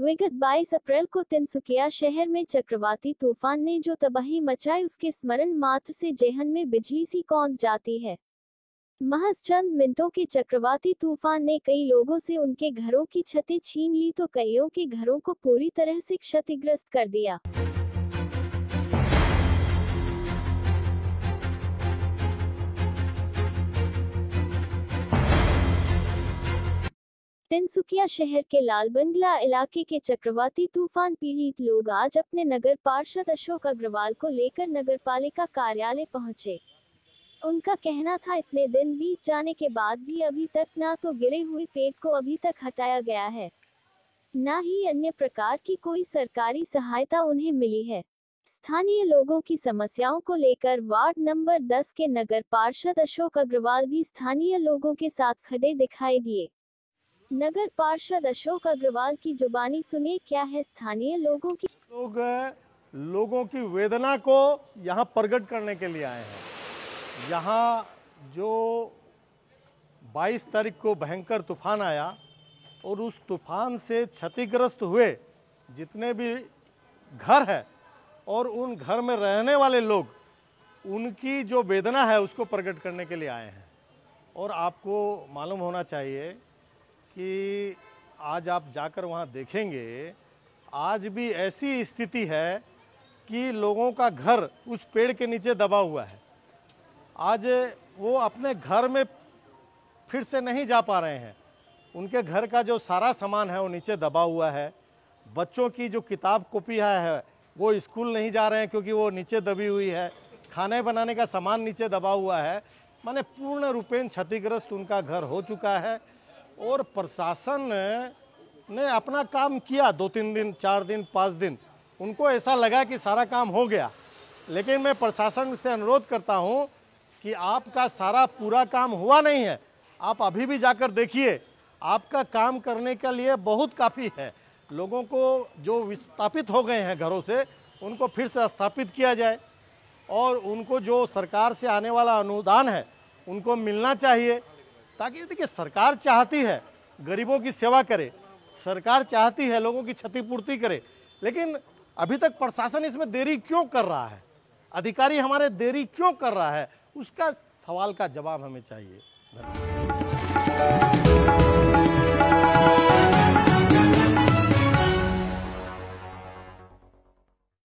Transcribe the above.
विगत 22 अप्रैल को तिनसुकिया शहर में चक्रवाती तूफ़ान ने जो तबाही मचाई उसके स्मरण मात्र से जेहन में बिजली सी कौंध जाती है। महज चंद मिनटों के चक्रवाती तूफ़ान ने कई लोगों से उनके घरों की छतें छीन ली तो कईयों के घरों को पूरी तरह से क्षतिग्रस्त कर दिया। तिनसुकिया शहर के लाल बंगला इलाके के चक्रवाती तूफ़ान पीड़ित लोग आज अपने नगर पार्षद अशोक अग्रवाल को लेकर नगर पालिका कार्यालय पहुँचे। उनका कहना था, इतने दिन बीत जाने के बाद भी अभी तक ना तो गिरे हुए पेड़ को अभी तक हटाया गया है। न ही अन्य प्रकार की कोई सरकारी सहायता उन्हें मिली है। स्थानीय लोगों की समस्याओं को लेकर वार्ड नंबर 10 के नगर पार्षद अशोक अग्रवाल भी स्थानीय लोगों के साथ खड़े दिखाई दिए। नगर पार्षद अशोक अग्रवाल की जुबानी सुनिए क्या है स्थानीय लोगों की? लोग, लोगों की वेदना को यहाँ प्रकट करने के लिए आए हैं। यहाँ जो 22 तारीख को भयंकर तूफ़ान आया और उस तूफ़ान से क्षतिग्रस्त हुए जितने भी घर है और उन घर में रहने वाले लोग, उनकी जो वेदना है उसको प्रकट करने के लिए आए हैं। और आपको मालूम होना चाहिए कि आज आप जाकर वहाँ देखेंगे, आज भी ऐसी स्थिति है कि लोगों का घर उस पेड़ के नीचे दबा हुआ है। आज वो अपने घर में फिर से नहीं जा पा रहे हैं। उनके घर का जो सारा सामान है वो नीचे दबा हुआ है। बच्चों की जो किताब कॉपी है वो स्कूल नहीं जा रहे हैं क्योंकि वो नीचे दबी हुई है। खाने बनाने का सामान नीचे दबा हुआ है। माने पूर्ण रूपेण क्षतिग्रस्त उनका घर हो चुका है। और प्रशासन ने अपना काम किया दो तीन दिन, चार दिन, पाँच दिन। उनको ऐसा लगा कि सारा काम हो गया। लेकिन मैं प्रशासन से अनुरोध करता हूँ कि आपका सारा पूरा काम हुआ नहीं है। आप अभी भी जाकर देखिए, आपका काम करने के लिए बहुत काफ़ी है। लोगों को जो विस्थापित हो गए हैं घरों से, उनको फिर से स्थापित किया जाए। और उनको जो सरकार से आने वाला अनुदान है, उनको मिलना चाहिए। ताकि देखिए, सरकार चाहती है गरीबों की सेवा करे, सरकार चाहती है लोगों की क्षतिपूर्ति करे, लेकिन अभी तक प्रशासन इसमें देरी क्यों कर रहा है? अधिकारी हमारे देरी क्यों कर रहा है? उसका सवाल का जवाब हमें चाहिए। धन्यवाद।